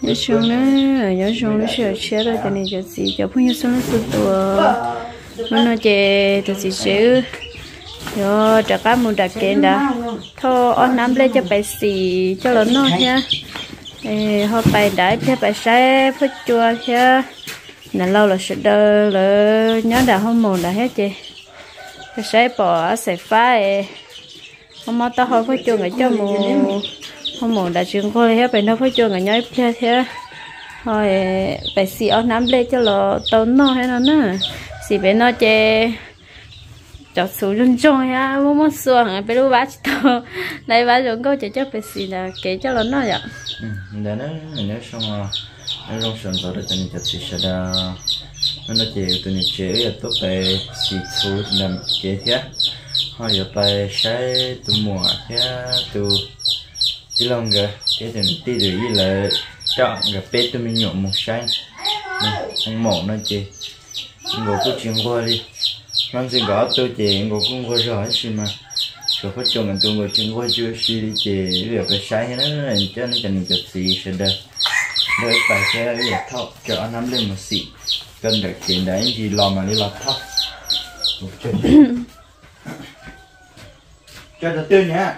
nhớ xuống nữa nhớ xuống nó sửa chế rồi cho nên cho gì cho phun nhớ xuống nó sửa tua nó nói chè thì gì chứ rồi trả cá muốn đặt kiện đã thôi ăn nắm lên cho bài xì cho lớn nó nha ê họ bài đãi cho bài sai phết chua nha nè lâu là sẽ đơ lỡ nhớ đã hôm muốn đã hết chị cái sai bỏ sẽ phá hôm mà tao hỏi phết chua người cho mù hôm muốn đã chuyển coi hết bài nó phải chua người nhớ theo thế. Thôi phải xì ăn nắm lên cho lo tốn nó, hay nó nữa xì bên nó chê cho số luôn cho ya mua mua xuồng hàng bây giờ bát to đây bát giống câu chỉ cho phải xì là kể cho nó ừ, nói vậy để nó nó xong à nó xong xong rồi tụi mình chặt xì sẽ đã nó nó chuyện, tụi mình chế là tốt về xì số làm kế thế. Họ giờ phải sai tụi mùa thế, tụi chỉ lòng cái cái tụi mình đi được là chọn cái bé tụi mình nhộn một sai không mỏ nó chị. Ngồi cứ chuyện qua đi. Mang gì gõ tôi chị ngồi cũng có rõ gì mà. Rồi phát cho mình tôi ngồi chuyện qua chưa suy đi chị. Việc cái sai nó là cho nên cần cái gì sẽ được đợi phải cái việc thọ cho nắm lên một xị cần được chuyện đấy gì lo mà đi lọt thọ cho tôi tiêu nhá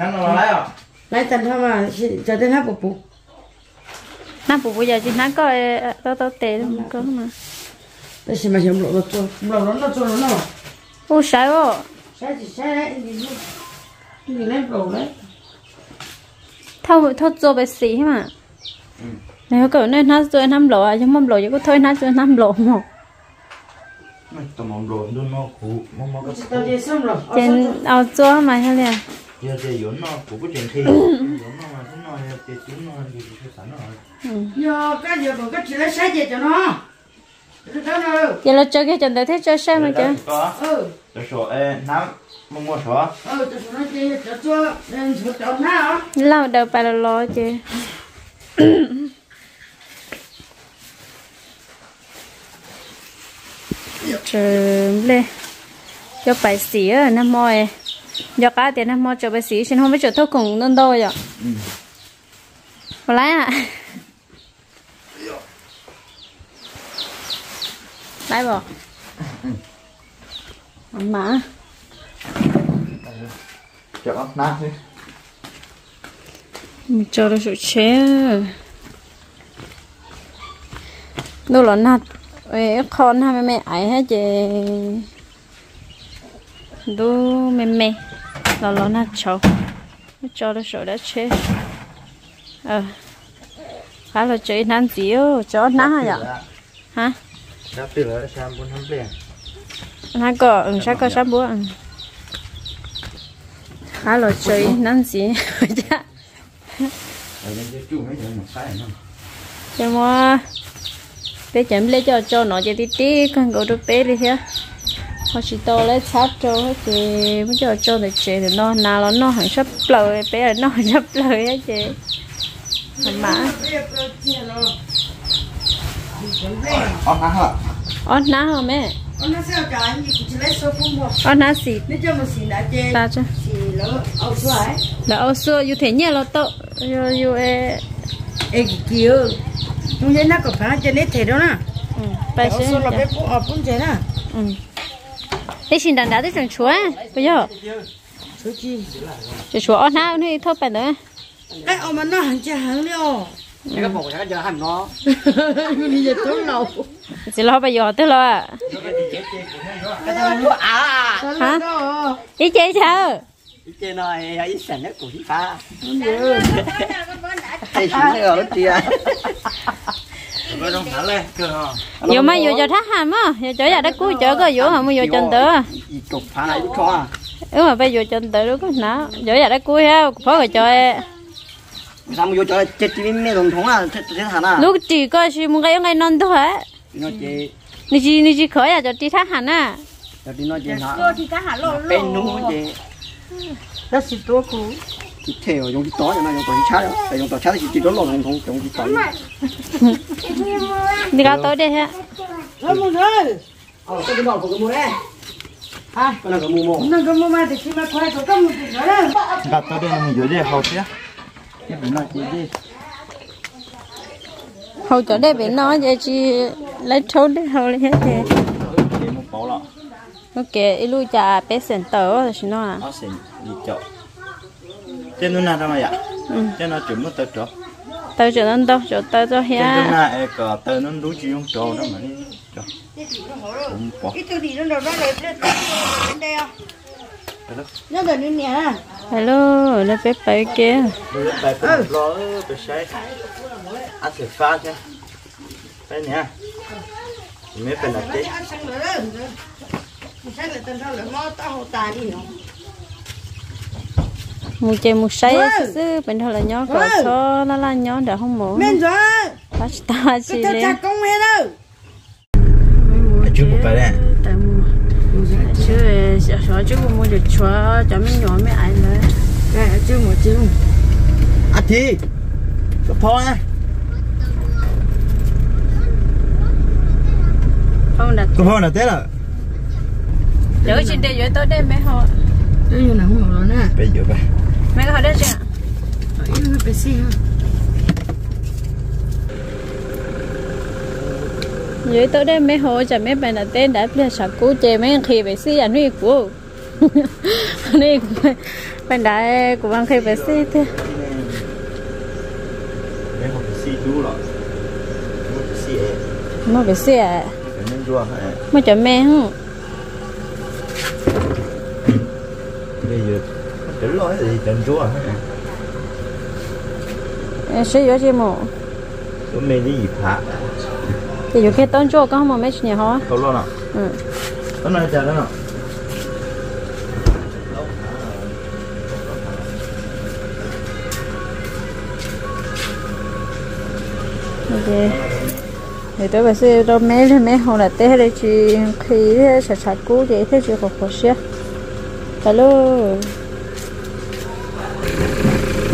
Thằng nào lấy à? lấy tên thôi mà cho tên hát bụng bụng nó phụ bây giờ chỉ nó có tao tao tệ không có mà đây xem mà xem lộ nó cho lộ nó nó cho nó nó ô sai ô sai thì sai đấy gì? Lấy lộ đấy? Thâu thâu 做 bé xí mà. Nếu cậu nên nó cho năm lộ à chứ mâm lộ chỉ có thôi nó cho năm lộ mà. Tao mong rồi nó cũ mong mong cái tao đi xong rồi trên ao cho mà hay là giờ thì yếu nó cũ cái chuyện thi. Yếu nó mà thế nó thì chúng nó thì cái sẵn rồi. Giờ cái giờ còn cái chuyện lấy sai gì cho nó. Giờ là chơi cái trận đấy thế chơi xem mà chứ có. Ừ. Tôi số em nắm mong mua số ừ cho nó đi cho cho nên cho cho nó lâu đầu bà là lo chứ chờ lên. Cho bài sĩ ở năm cho cá tiền năm môi cho bài sĩ xin không biết chỗ thuốc cùng nên đâu vậy lái à lái bỏ mà cho nát đi. Mình cho nó sự chế. Đâu là nát ê con hai mẹ ấy hết chị đu mẹ mẹ là nó nát cháu cho nó sự đã chế ờ. Khá là chơi nan ơ cho ná hả hả? Sắp từ là sang bốn năm liền. Nó có ừ sao có búa ừ khá là chơi nan gì dạ cho mua bé chém lấy cho cho nó cho tí tí. Con gấu được bé đi thế họ chỉ to lấy sát cho hết chị mới cho cho được chị thì nó nào nó nó hẳn sắp lời bé là nó hẳn sắp lời á chị. Hẳn mã. Ớt ná hả? Mẹ? Ớt ná xịt. Ta chứ là ấu xưa như thế nhé là tậu như như ê ê kiểu chúng thấy nó có phá cho nên thế đó nè. Ừ, bây giờ là cái phụ ở cũng thế nè. Ừ đây xin đàn đá tới trường chúa. Bây giờ. Trường chúa ôn ha nó thôi bài nữa cái ẩu mà nó hẳn chả hẳn liao cái bộ cái giờ hành nó. Bây giờ tối lâu chỉ lo bây giờ tới lo. À nó à. Hả? ý chế sao? Cái chơi này ấy sẵn nhất của chị pha hay chị nó ở kia Rồi đông giờ mà giờ cho thắt hàm á giờ cho giờ đất cuối chở có vô mà giờ chân à ừ mà bây giờ chân tử đúng không? Nó giờ giờ đất cuối ha phó rồi cho e. Sao mà vô cho chết chị mẹ đồng thống à chết chết hẳn à lúc chỉ có chỉ muốn cái ngày non thôi hả nó chơi ni chỉ ni chỉ khởi à cho đi thắt hẳn à cho đi nó chơi nó cả hả lộ bên nu chơi đó xì tua cũ chị theo dùng cái tó cho nó dùng cái chát đó. Dùng cái chát thì chị đó lộn đồng thống dùng cái tó đi cao tới đây ha. Nó mua rồi ờ cái đó của cái mua đấy à cái này cái mua mua nó có mua mà thì chỉ mà khoai có cái mua thì rồi đó Đặt tới đây là mình dưới đây hậu phía cái nó chơi đi hầu cho đây bên nó vậy chị lấy trốn đấy hầu lấy hết một bao lọ. Ok ilu cha bé sen tờ rồi xin nó à. Nó sẽ đi chợ trên nó nào đâu mà vậy ừ. Trên nó chuyển mất tới chỗ? Tờ cho nó đâu? Cho tờ cho trên nó em có tới nó đúng chỉ 用 chỗ đó mà đi. Chỗ. Cũng bỏ cái từ đi nó đâu đó rồi đến đây không cái đó nó gần như nè. Hello nó bé bé kia. Bài cũng lo bị say. Ăn thịt pha chứ đây nè. Mấy bên là tí ăn sang nữa đó sang là tên sao là nó tao hồ tài đi không một chơi một say sư bên thôi là nhó cỡ cho nó là nhó đã không muốn men rồi. Ta chỉ ta chỉ cái lên chưa một bài đây tại mua. Chứ sợ sợ chứ mua được chúa cho mấy nhỏ mấy ai nữa cái chưa một chưa à thì có phô nha. Không đặt có phô là thế là đỡ trên đây dưới tới đây mấy họ. Nào không mở rồi nè bây giờ bài mấy họ đây chưa Ini besi ha. dưới tới đây mấy hộ chả mấy bạn là tên đã bây giờ cú chè mấy khi về xí anh đi của đi bạn đã của bạn khi về xí thế. Mấy học si chú rồi mà về xí à mà chả mẹ không bây giờ đến lỗi thì đến chua hả? Sẽ nhớ gì mà có mấy cái gì phá thì dù khi tốn chỗ có không mà mấy chuyện họ có lo nào ừ. Có nói chả đó nào? Ok. Thì tôi bây giờ tôi mấy thì mấy hộ là té đây chị khi sạch sạch cú vậy thế chị có khó xíu hello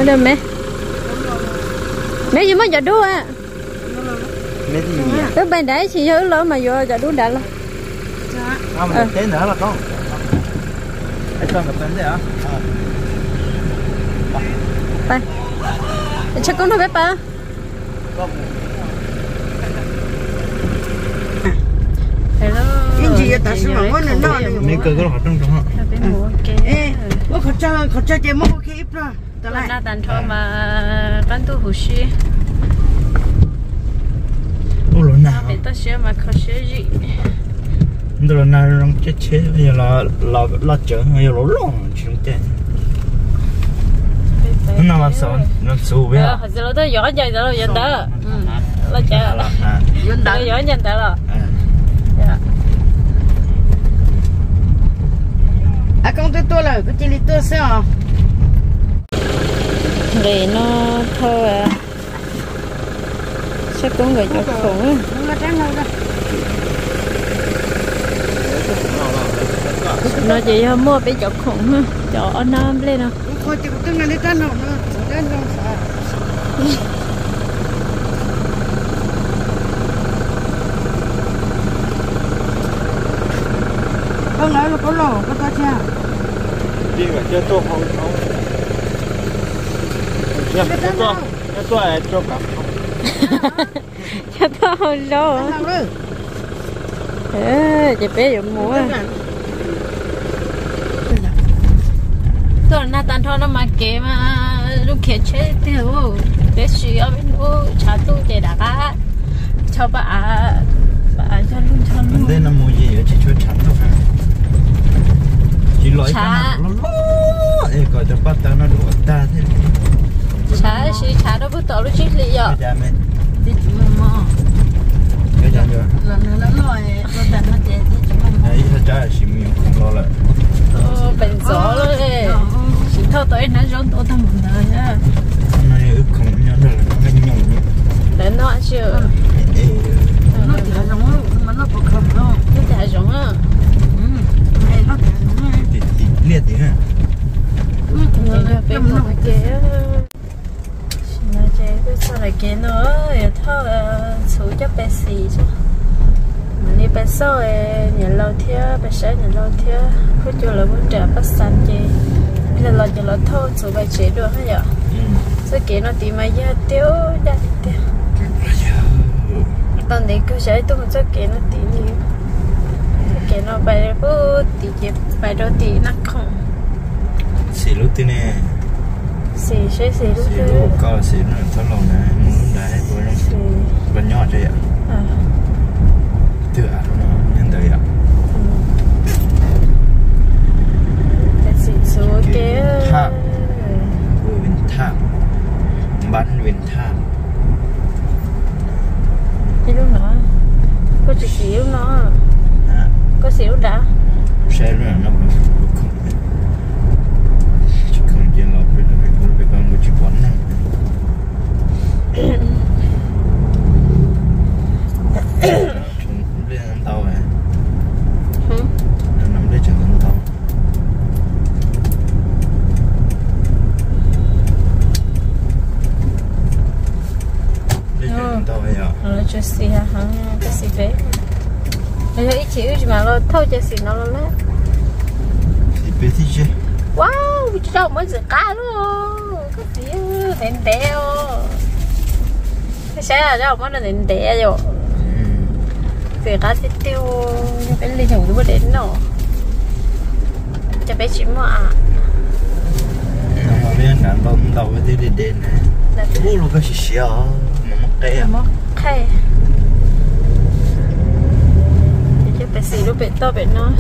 hello mẹ. Mẹ gì mới giờ đua à? Mấy cái gì à? Cái bên đấy chị nhớ lỡ mà vô giờ đua đã là à mà thế nữa là con. Ai cho người tên thế hả? ไป chắc con đâu biết ba? Hello. Cái gì vậy? Tại sao mà có nên nói được? mấy cơ có hoạt trong trong hả bên mùa ok Ê, bố khó cho khó cho chị Tao là lại. na tàn thọ mà bán tu hủ xí ô lỗ nào để ta xí mà khó xí gì đó là nào trong chết chết bây giờ là là là chở bây giờ lỗ lỏng chúng ta nó mà sao? Nó xù vậy ờ à? hồi giờ tôi giỏi giờ giờ giờ đó là à tôi đắng. giỏi nhận tới rồi à. Con tôi tôi là cái đi tôi sao? Để nó thôi à chắc cũng người cho khủng á Nó nó chỉ mua bị cho khủng á cho nó lên khó chị cũng tương đâu nữa. Trắng đâu sao? Không nói là có lỗ, có to cha. đi vào cho tôi không không chưa Cái cho trắng tôi đâu? cho tôi cho cả cho tôi không đâu Trắng đâu đó. ê chị bé dùng mua Trắng là- tôi là tan thôi nó mà kệ mà lúc kia chết theo để suy ở bên đó trả tu để đã cả cho bà bà cho luôn cho luôn. đây là mua gì ở chỉ chui chắn thôi chỉ loại Chả. cái nào nó lố ê gọi cho bắt ta nó đủ ta thế chả suy chả đâu có tội lúc chết liền do cái cha mẹ Đi chúng mình mò. cái cha chưa Lần nữa nó lòi, nó đánh nó chết, đi chúng mình mò. đấy cha cha là xí miệng không lo lại Ờ, bệnh gió rồi chỉ thôi tới nó giống tôi thằng mình đời nhá hôm nay ức không nhớ được là nó cái nhung nhỉ để nó chưa ê Nó chỉ là giống nó, mà nó có không đâu. nó chả giống á Ừ. Này nó chỉ là giống nó. thì thì liệt thì ha Ừ, nó nó là bên nó một cái nó chơi cái sao lại cái nữa rồi thôi số cho bé xì chứ mà đi bé sau rồi nhà lâu thiệt bé sáng nhà lâu thiệt vấn đề bắt bây giờ là cho là thôi số bài chế được hả vậy ừ. Sẽ kể nó tìm mà giờ tiêu đã tiêu. Tận đấy cứ sẽ tôi muốn cho cái nó tí đi cái nó bay bố tí cái bay đó tí nó không. Xì lúc tí nè. Xì xì xì lúc xì lúc có xì nó thấu lòng nè muốn đấy với nó xì. Vẫn nhỏ chơi ạ? À. Từ à nó nhân đời ạ cái xì số cái bắn viên tháp cái lúc đó có chỉ xíu nó. Có xíu đã. Xe nó nó không chỉ không chỉ là phải phải phải phải con một chỉ quán này chúng lên ăn tàu này ừ. nó nằm lên chẳng ăn tàu lên chẳng ăn tàu này à nó cho xì ha hả cái xì bé nó cho ít chịu mà nó thôi cho xì nó nó lát thì thì chứ? Wow gì đèn đèo cái xe là đâu mới là đèn đèo rồi về cá thì tiêu cái ly hồng nó đến nó cho bé chỉ mà à nó mà biết đàn bông tàu cái đi đến này. Ô, lúc cái xì xì à mà mắc cây à. Mắc khay cho bé xì lúc bé to bé nó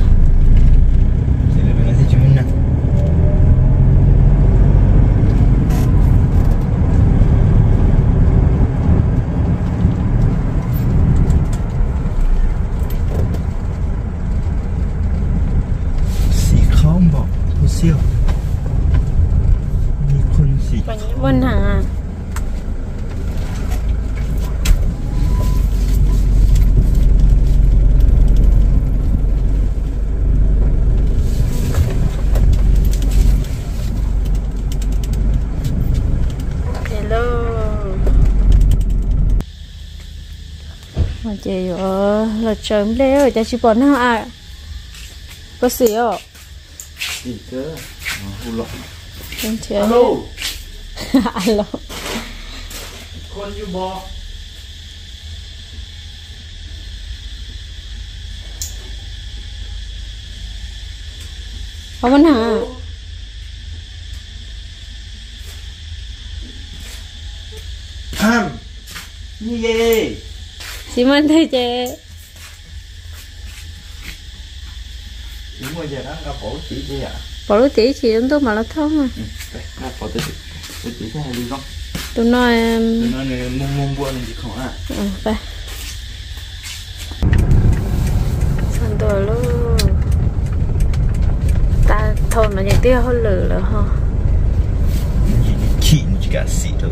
là chấm lẽ rồi cha chỉ bỏ nó à có gì ạ. Gì cơ. Hù lọ alo. Alo. Con như bò. Không hả? Ham như vậy. Xin mời thầy chị. Bỏ lúa tỉ chị chúng tôi mà nó à. Ừ, ra phổ tới Tôi chỉ cái hai đi con Tôi nói Tôi nói này mông mông buôn gì không à Ừ, vậy Xong tôi luôn Ta thôi mà những tiêu hơi lử là ha nó chỉ cả xị thôi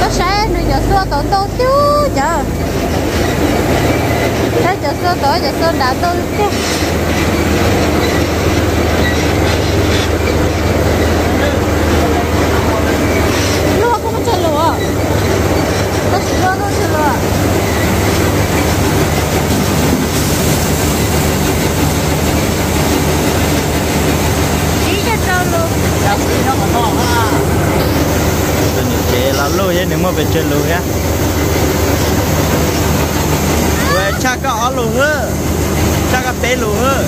có xe nuôi giờ xua tốn tôi chú chờ nó giờ xua tổ giờ xua đã tôi chú lúa cũng chơi lúa. Tất lúa cũng chơi lúa. Cho kênh Ghiền Mì Gõ Để tôi nhìn chế là lùi hết nếu mà về chơi lùi á về cha có ở lô hơ cha có bé lùi hơ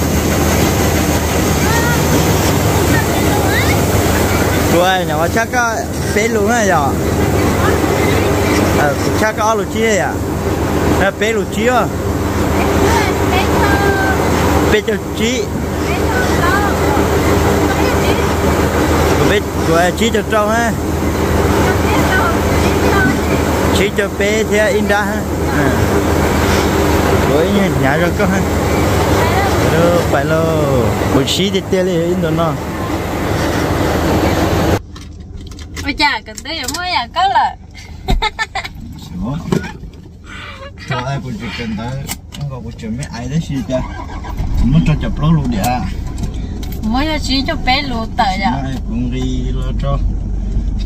quê nhỏ cha có bé lùi hơ nhỏ cha có ở lô chia à à bé lô chia bé cho chi bé cho chi cho trâu ha chỉ cho bé in ra ha. Với nhà rồi có ha. Rồi phải lo buổi xí thì tiêu liền in đó nó ôi chà cần tới giờ mới à có là cho ai buổi chiều cần tới? Không có buổi chiều mấy ai đấy xí cha nó cho chụp lót luôn đi à? Mới cho chỉ cho bé lúa tờ giờ ai cũng đi lo cho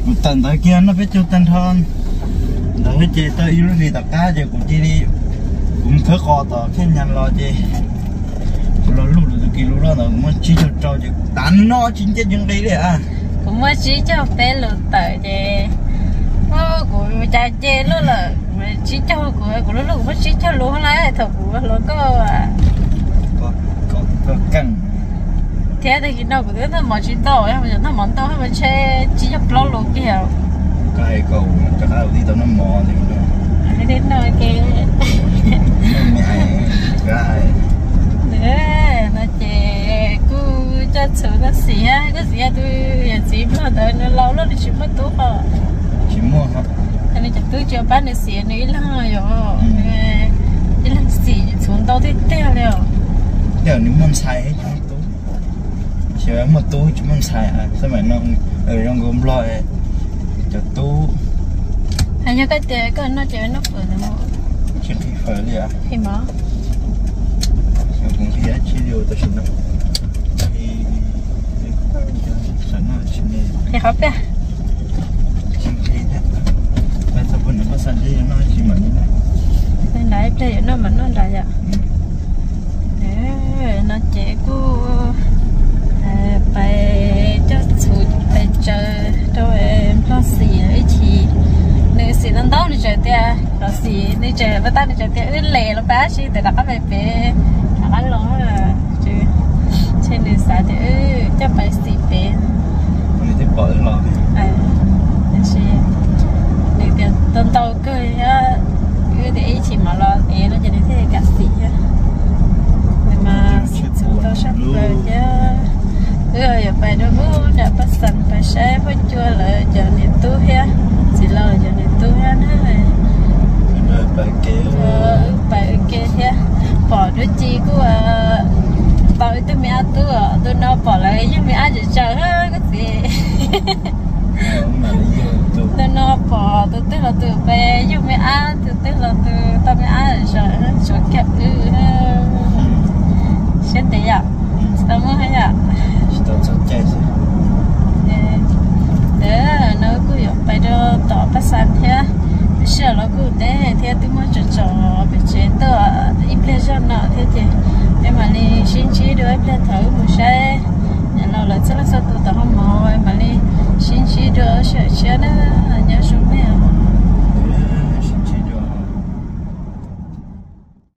một tầng tới kia nó phải cho tầng hơn, đợi chị tới yêu gì tất cả giờ cũng chỉ đi cũng thở khó tờ khi nhận lo chị lo lúc được kỳ lúc đó là chỉ cho cho chị đánh nó chính chết những đấy đấy à. Cũng mới chỉ cho bé lúa tờ chứ. Ô của cha chê luôn là chỉ cho cũng cũng nó lúc mới chỉ cho lúa lại thật của lúa có à có có có căng thế thì cái nào của nó mà chỉ to hay mà nó món to hay mà chơi chỉ cho lúa lúa kia cái cầu cái nào đi tao nó mò thì nó hay đến nơi kia cái nữa nó chè cứ cho sự nó cái gì á tôi giờ chỉ nó đợi nó lâu lắm thì chỉ mất tốt à chỉ mua hả anh ấy chụp tôi chưa bán được xì nữa là rồi cái lần xì xuống đâu thì tiêu rồi giờ nếu muốn xài hết chỉ là một túi chúng mình xài à? Sao mà nó ở trong gồm loại cho tú hay như cái tiền cái nó chơi nó vừa nữa chỉ khi phải đi à thì mà Yo cũng khi á chỉ điều tôi xin nó thì sẵn nó chỉ này thì hợp ra chỉ khi thế. Bây giờ vẫn có sẵn đi nó chỉ mà như này. Nên đấy đây nó mà nó là vậy Đấy, nó chỉ có à, cho chủ phải chờ cho em lo xì ấy chị nếu xì nó đâu thì chờ tia lo xì nếu chờ với ta thì chờ tia ướt lẻ nó bé chị để đặt cái về về đặt cái lỗ là chứ trên đường xã thì cho phải là từ về, dù mẹ ăn từ từ là từ ta mẹ ăn sợ sợ kẹp từ xin tí à tao muốn hay à tao sợ chết để nó cứ yếu bây giờ tỏ bắt sàn thế bây giờ nó cứ để thế tôi muốn cho cho bây giờ tao ít lên cho nọ thế thì em mà đi xin chỉ được bây thử một xe. Nhà nó là chắc là sao tụi tao không mò mà đi xin chỉ được sợ chết nữa, nhà xuống mẹ.